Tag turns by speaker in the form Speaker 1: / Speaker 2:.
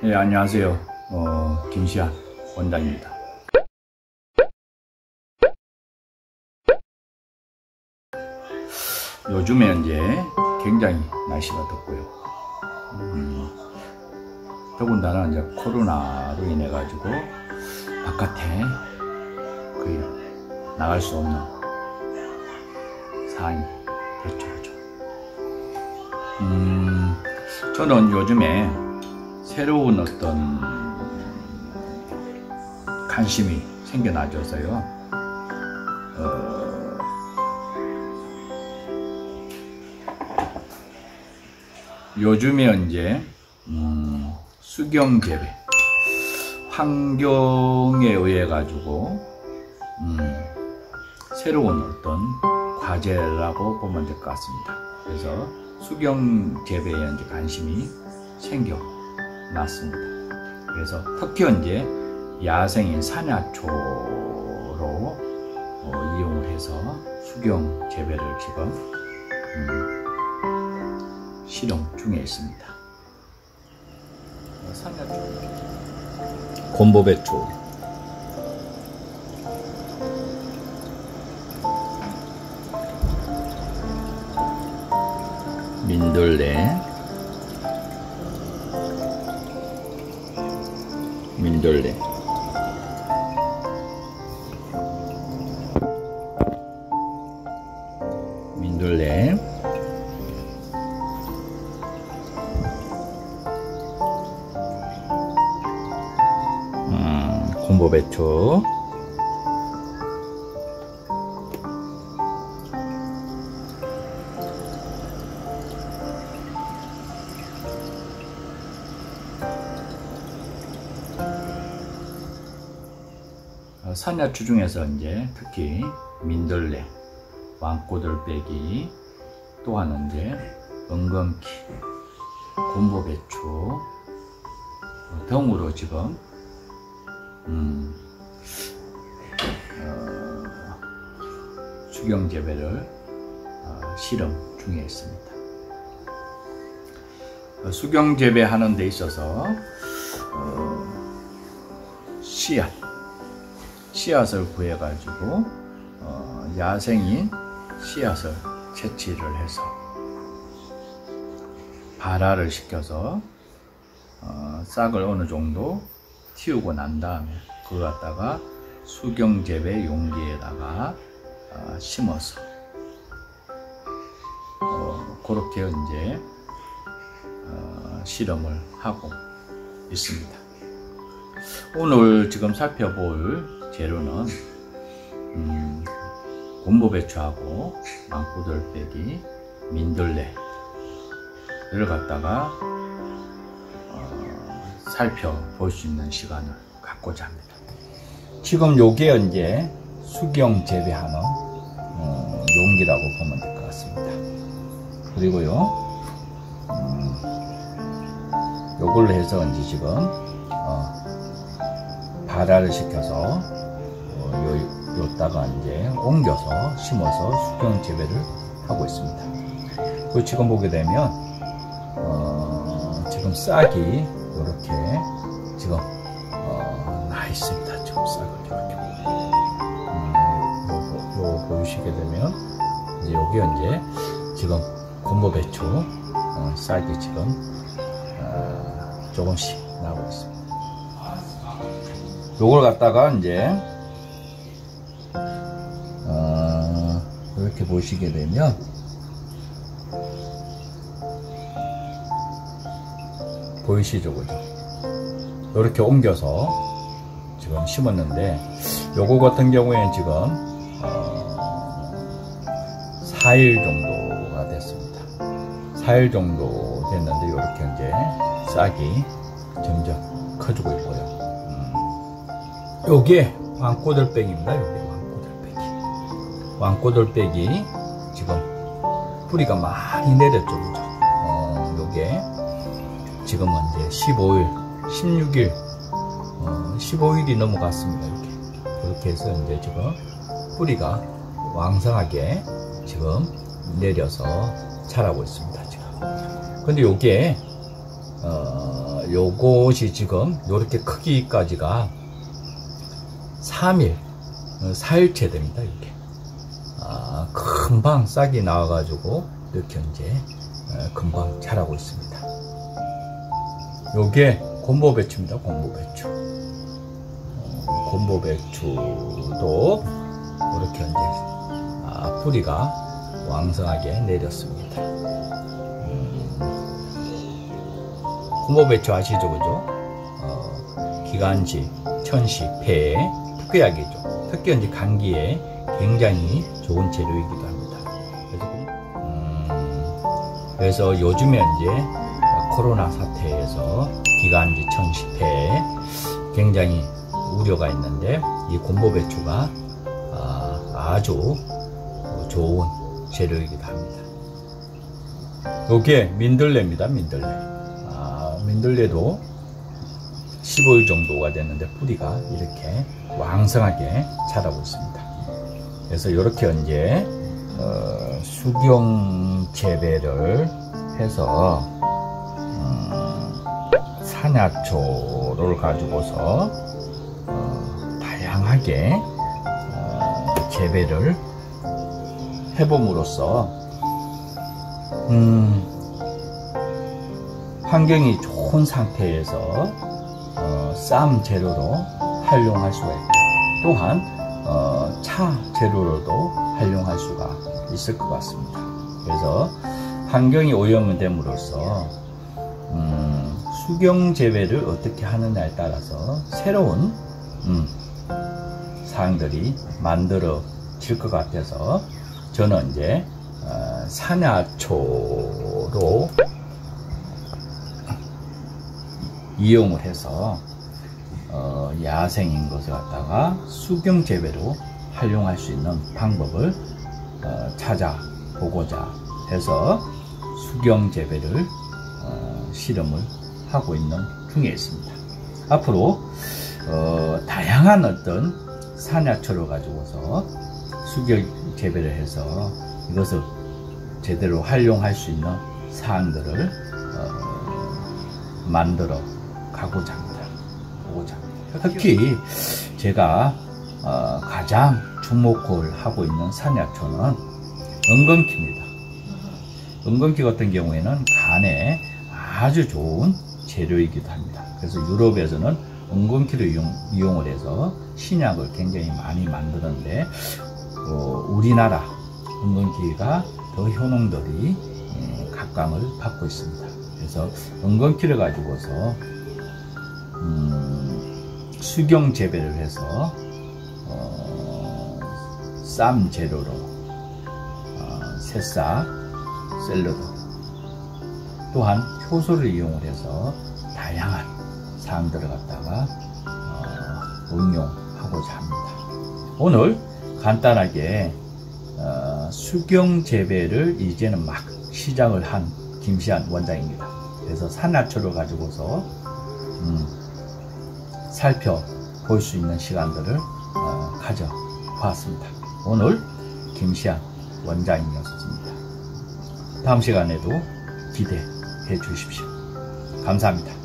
Speaker 1: 네, 안녕하세요. 어, 김시아 원장입니다. 요즘에 이제 굉장히 날씨가 덥고요. 음, 더군다나 이제 코로나로 인해 가지고 바깥에 거의 나갈 수 없는 상황이 됐죠. 음, 저는 요즘에 새로운 어떤 관심이 생겨나줘서요. 어, 요즘에 이제 음, 수경 재배 환경에 의해 가지고 음, 새로운 어떤 과제라고 보면 될 것 같습니다. 그래서 수경 재배에 이제 관심이 생겨 났습니다. 그래서 특히 이제 야생인 산야초로 어, 이용을 해서 수경 재배를 지금 음, 실험 중에 있습니다. 어, 산야초, 곰보배초, 민들레, 민들레. 민들레 음, 곰보배추 산야추 중에서 이제 특히 민들레, 왕꼬들빼기, 또 하나 이제 은건키, 곰보배추 어, 등으로 지금 음, 어, 수경 재배를 어, 실험 중에 있습니다. 어, 수경 재배하는 데 있어서 어, 씨앗 씨앗을 구해가지고 어, 야생인 씨앗을 채취를 해서 발화를 시켜서 어, 싹을 어느 정도 틔우고 난 다음에 그거 갖다가 수경 재배 용기에다가 어, 심어서 어, 그렇게 이제 어, 실험을 하고 있습니다. 오늘 지금 살펴볼 재료는 음, 곰보배추하고 망고들빼기, 민들레를 갖다가 어, 살펴볼 수 있는 시간을 갖고자 합니다. 지금 요게 이제 수경 재배하는 어, 용기라고 보면 될 것 같습니다. 그리고요, 음, 요걸로 해서 이제 지금 어, 발화를 시켜서 옮겨서 심어서 수경 재배를 하고 있습니다. 그 지금 보게 되면 어, 지금 싹이 이렇게 지금 어, 나 있습니다. 지금 싹을 이렇게 음, 요, 요, 요 보시게 되면 이제 요게 이제 지금 곰보 배추 어, 싹이 지금 어, 조금씩 나오고 있습니다. 요걸 갖다가 이제 이렇게 보시게 되면 보이시죠 그죠? 이렇게 옮겨서 지금 심었는데 요거 같은 경우에는 지금 어, 4일 정도가 됐습니다. 4일 정도 됐는데 이렇게 이제 싹이 점점 커지고 있고요. 음, 요게 왕꼬들빼기입니다 요게 왕꼬들빼기 지금 뿌리가 많이 내렸죠 그죠 어, 요게 지금은 이제 15일 16일 어, 15일이 넘어갔습니다 이렇게 그렇게 해서 이제 지금 뿌리가 왕성하게 지금 내려서 자라고 있습니다 지금 근데 요게 어, 요것이 지금 요렇게 크기까지가 3일, 4일째 됩니다. 이렇게. 아, 금방 싹이 나와가지고 이렇게 이제 어, 금방 자라고 있습니다. 요게 곰보배추입니다. 곰보배추. 어, 곰보배추도 이렇게 이제 아, 뿌리가 왕성하게 내렸습니다. 음, 곰보배추 아시죠, 그죠? 어, 기관지, 천식, 폐, 특효약이죠. 특히 이제 감기에 굉장히 좋은 재료이기도 합니다. 그래서 요즘에 이제 코로나 사태에서 기관지 천식폐 굉장히 우려가 있는데 이 곰보배추가 아, 주 좋은 재료이기도 합니다. 이게 민들레입니다. 민들레. 아, 민들레도 15일 정도가 됐는데 뿌리가 이렇게 왕성하게 자라고 있습니다. 그래서 이렇게 이제 어, 수경 재배를 해서 음, 산야초를 가지고서 어, 다양하게 어, 재배를 해봄으로써 음, 환경이 좋은 상태에서 어, 쌈 재료로 활용할 수가 있고 또한 어, 차 재료로도 활용할 수가 있을 것 같습니다. 그래서 환경이 오염됨으로써 음, 수경 재배를 어떻게 하느냐에 따라서 새로운 음, 사항들이 만들어질 것 같아서 저는 이제 어, 산야초로 이용을 해서 어, 야생인 것을 갖다가 수경 재배로 활용할 수 있는 방법을 어, 찾아보고자 해서 수경 재배를 어, 실험을 하고 있는 중에 있습니다. 앞으로 어, 다양한 어떤 산야초를 가지고서 수경 재배를 해서 이것을 제대로 활용할 수 있는 사항들을 어, 만들어 가고자 합니다. 보고자. 특히 제가 어, 가장 주목을 하고 있는 산야초는 은근키입니다. 은근키 같은 경우에는 간에 아주 좋은 재료이기도 합니다. 그래서 유럽에서는 은근키를 이용, 이용을 해서 신약을 굉장히 많이 만드는데 어, 우리나라 은근키가 더 효능들이 예, 각광을 받고 있습니다. 그래서 은근키를 가지고서 음, 수경 재배를 해서 어, 쌈 재료로 어, 새싹, 샐러드 또한 효소를 이용을 해서 다양한 사항들을 갖다가 어, 응용하고자 합니다. 오늘 간단하게 어, 수경 재배를 이제는 막 시작을 한 김시한 원장입니다. 그래서 산나초를 가지고서 음, 살펴볼 수 있는 시간들을 어, 가져보았습니다. 오늘 김시한 원장이었습니다. 다음 시간에도 기대해 주십시오. 감사합니다.